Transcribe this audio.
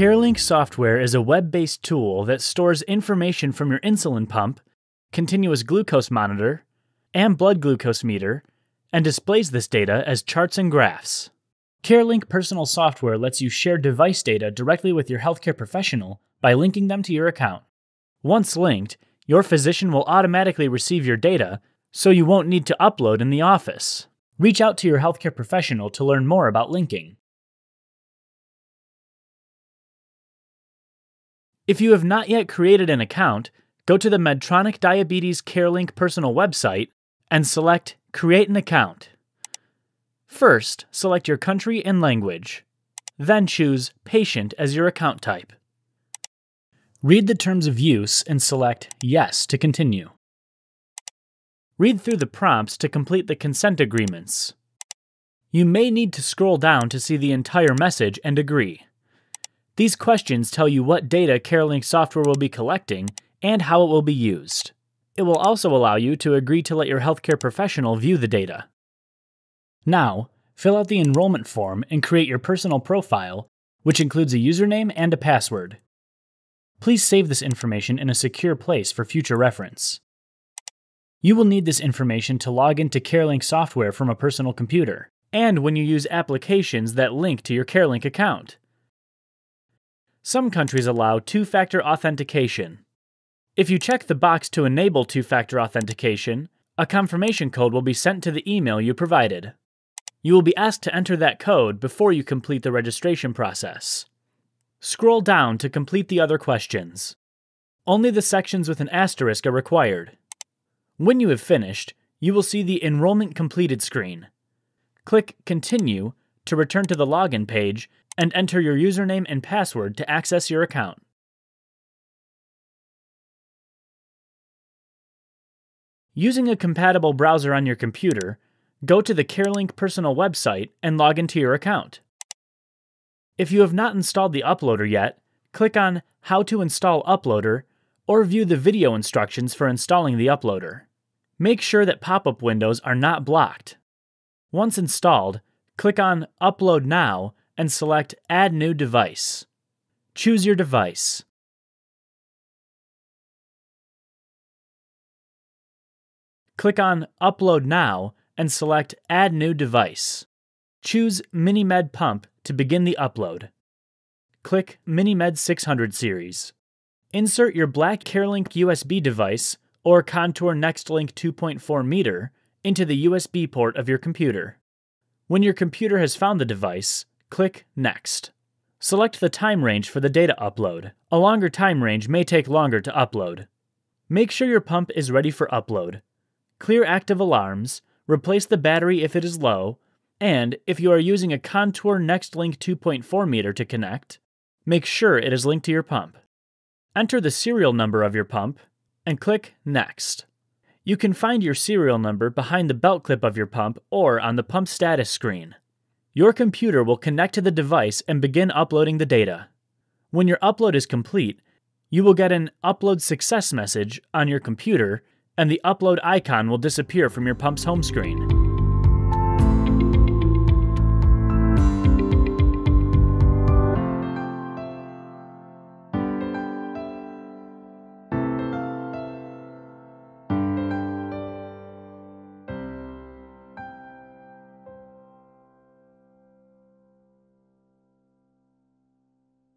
CareLink software is a web based tool that stores information from your insulin pump, continuous glucose monitor, and blood glucose meter, and displays this data as charts and graphs. CareLink personal software lets you share device data directly with your healthcare professional by linking them to your account. Once linked, your physician will automatically receive your data, so you won't need to upload in the office. Reach out to your healthcare professional to learn more about linking. If you have not yet created an account, go to the Medtronic Diabetes CareLink personal website and select Create an Account. First, select your country and language. Then choose Patient as your account type. Read the terms of use and select Yes to continue. Read through the prompts to complete the consent agreements. You may need to scroll down to see the entire message and agree. These questions tell you what data CareLink software will be collecting and how it will be used. It will also allow you to agree to let your healthcare professional view the data. Now, fill out the enrollment form and create your personal profile, which includes a username and a password. Please save this information in a secure place for future reference. You will need this information to log into CareLink software from a personal computer, and when you use applications that link to your CareLink account. Some countries allow two factor authentication. If you check the box to enable two factor authentication, a confirmation code will be sent to the email you provided. You will be asked to enter that code before you complete the registration process. Scroll down to complete the other questions. Only the sections with an asterisk are required. When you have finished, you will see the Enrollment Completed screen. Click Continue to return to the login page and enter your username and password to access your account. Using a compatible browser on your computer, go to the CareLink personal website and log into your account. If you have not installed the uploader yet, click on How to install Uploader or view the video instructions for installing the uploader. Make sure that pop-up windows are not blocked. Once installed, click on Upload Now and select Add New Device. Choose your device. Click on Upload Now and select Add New Device. Choose MiniMed Pump to begin the upload. Click MiniMed 600 series. Insert your black CareLink USB device or Contour NextLink 2.4 meter into the USB port of your computer. When your computer has found the device, click Next. Select the time range for the data upload. A longer time range may take longer to upload. Make sure your pump is ready for upload. Clear active alarms, replace the battery if it is low, and if you are using a Contour NextLink 2.4 meter to connect, make sure it is linked to your pump. Enter the serial number of your pump and click Next. You can find your serial number behind the belt clip of your pump or on the pump status screen. Your computer will connect to the device and begin uploading the data. When your upload is complete, you will get an Upload Success message on your computer and the upload icon will disappear from your pump's home screen.